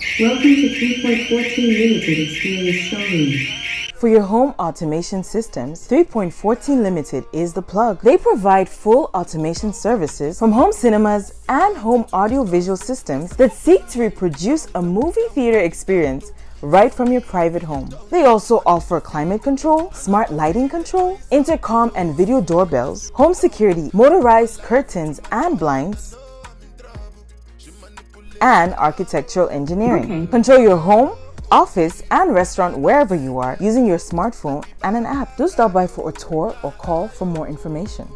Welcome to 3.14 Limited. For your home automation systems, 3.14 Limited is the plug. They provide full automation services from home cinemas and home audiovisual systems that seek to reproduce a movie theater experience right from your private home. They also offer climate control, smart lighting control, intercom and video doorbells, home security, motorized curtains and blinds, and architectural engineering. Okay. Control your home, office, and restaurant wherever you are using your smartphone and an app. Do stop by for a tour or call for more information.